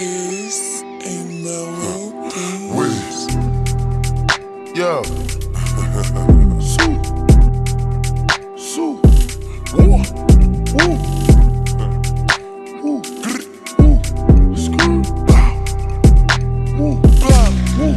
is in the world. Wiz. Yo. Woo. Woo. Woo. Woo. Woo. Woo.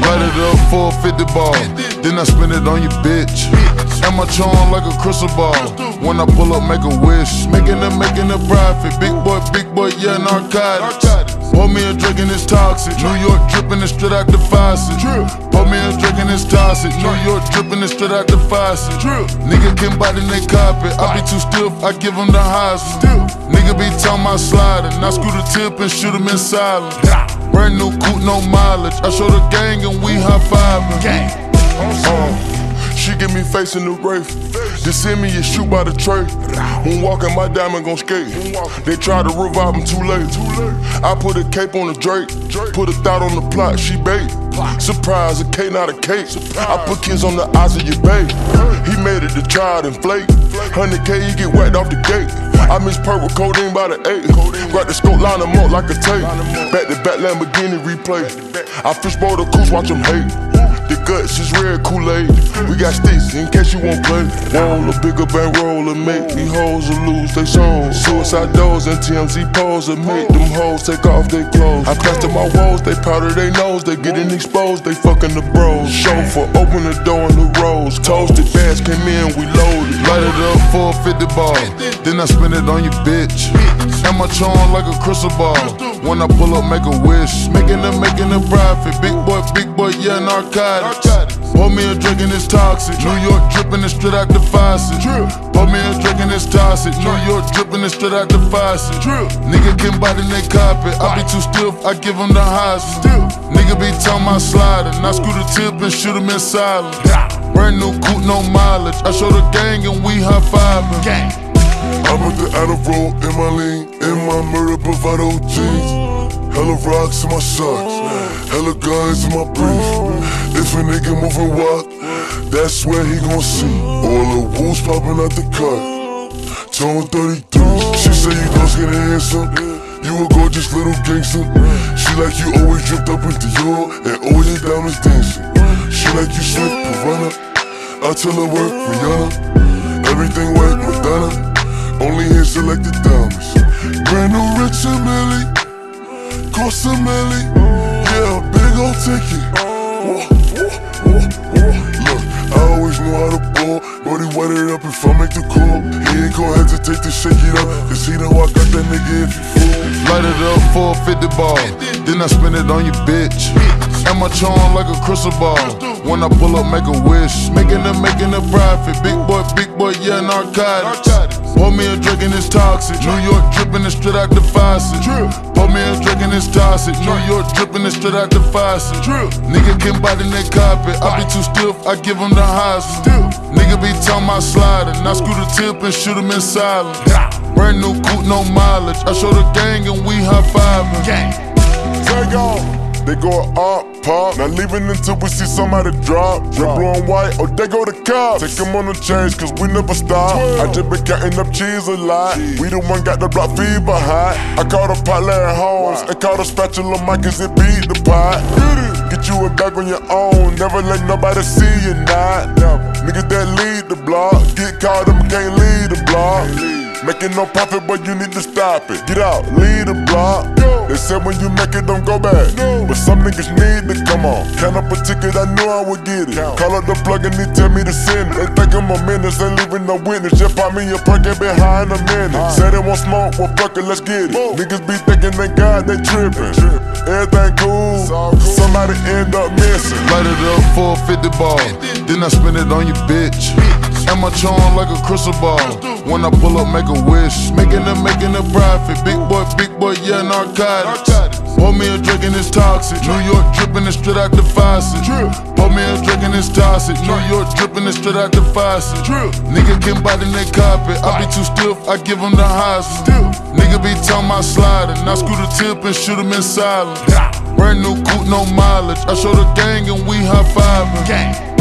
Light it up for 50 ball. Then I spend it on your bitch. And my charm like a crystal ball. When I pull up, make a wish. Making it, making a profit. Big boy, big boy, yeah, narcotics. Pour me a drink and it's toxic. New York dripping it straight out the faucet. Pour me a drink and it's toxic. New York dripping it straight out the faucet. Nigga can bite in they carpet. I be too stiff, I give them the highs. Nigga be talking about sliding. I screw the tip and shoot him in silence. Brand new coupe, no mileage. I show the gang and we high fiving. Uh, she give me facing the wraith. They send me a shoot by the tray. When walking, my diamond gon' skate. They try to revive him too late. I put a cape on the Drake. Put a thought on the plot, she bait. Surprise, a K, not a cake. I put kids on the eyes of your babe. He made it to try and flake. 100K, he get whacked off the gate. I miss purple codeine by the eight. Grab the scope, line them up like a tape. Back to back Lamborghini replay. I fishbowl the coos, watch them hate. The guts is red Kool-Aid. We got sticks in case you won't play. Roll a bigger bankroll and make these hoes or lose they souls. Suicide doors and TMZ pose and make them hoes take off their clothes. I plaster my walls, they powder their nose, they getting exposed, they fucking the bros. Chauffeur, open the door in the rose. Toasted bags came in, we loaded. Light it up for a 50 ball. Then I spin it on your bitch. And my charm like a crystal ball. When I pull up, make a wish. Making it, making a profit. Big boy, big boy, yeah, narcotics. Pour me a drink and it's toxic. New York dripping it straight out the faucet. Pour me a drink and it's toxic. New York dripping it straight out the faucet. Nigga can bite in they carpet. I be too stiff, I give them the highs. Nigga be talking about sliding. I screw the tip and shoot him in silence. Brand new coupe, no mileage. I show the gang and we high fiving. I'm with the Adderall in my lean, in my murder bravado jeans. Hella rocks in my socks, hella guns in my brief. If a nigga moving wild, that's where he gon' see. All the wolves popping out the cut. Tone 33. She say you don't get handsome. You a gorgeous little gangster. She like you always dripped up in Dior and all your diamonds dancing. She like you slick Piranha. I tell her work Rihanna. Everything work Madonna. Only in selected diamonds. Brand new Richard Mille. Cost a milli. Yeah, big ol' ticket. Look, I always know how to ball. But he wet it up if I make the call. He ain't gon' hesitate to shake it up. Cause he know I got that nigga if you fool. Light it up for a 50 ball. Then I spin it on your bitch. And my charm like a crystal ball. When I pull up, make a wish. Making it, making a profit. Big boy, big boy, yeah, narcotics. Pour me a drink and it's toxic. New York dripping it straight out the faucet. Pour me a drink and it's toxic. New York dripping it straight out the faucet. Nigga can't buy the their carpet. I be too stiff, I give them the highs. Nigga be talking about sliding. I screw the tip and shoot him in silence. Brand new coupe, no mileage. I show the gang and we high fiving. Take off. They go up, pop. Not leaving until we see somebody drop. Drip blue and white, or they go to cops. Take them on the chase, cause we never stop. I just been counting up cheese a lot. We the one got the block fever hot. I called a pot Larry Holmes and called a spatula mic cause it beat the pot. Get you a bag on your own, never let nobody see you not. Niggas that lead the block, get caught them can't lead the block. Making no profit, but you need to stop it. Get out, lead the block. They said when you make it, don't go back. But some niggas need to come on. Count up a ticket, I knew I would get it. Call up the plug and he tell me to send it. They think I'm a menace, ain't leaving no witness. Just pop me a and behind a minute. Say they want smoke, well fuck it, let's get it. Niggas be thinking they God, they tripping. Everything cool, somebody end up missing. Light it up for a 50 ball. Then I spend it on your bitch. And my charm like a crystal ball. When I pull up, make a wish. Making it, making a profit. Big boy, big boy, yeah, narcotics. Pour me a drink and it's toxic. New York dripping it straight out the faucet. Pour me a drink and it's toxic. New York dripping it straight out the faucet. Nigga can bite in their carpet. I be too stiff, I give them the highs. Nigga be talking about sliding. I screw the tip and shoot him in silence. Brand new coupe, no mileage. I show the gang and we high fiving.